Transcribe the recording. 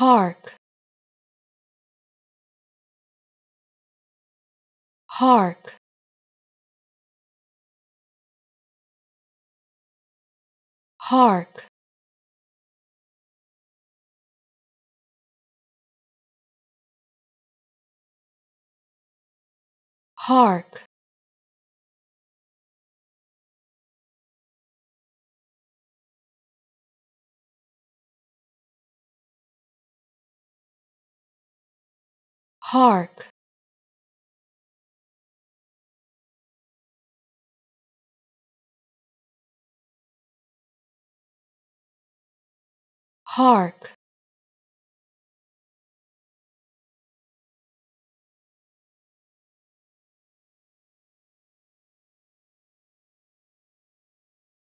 hark hark hark hark hark. Hark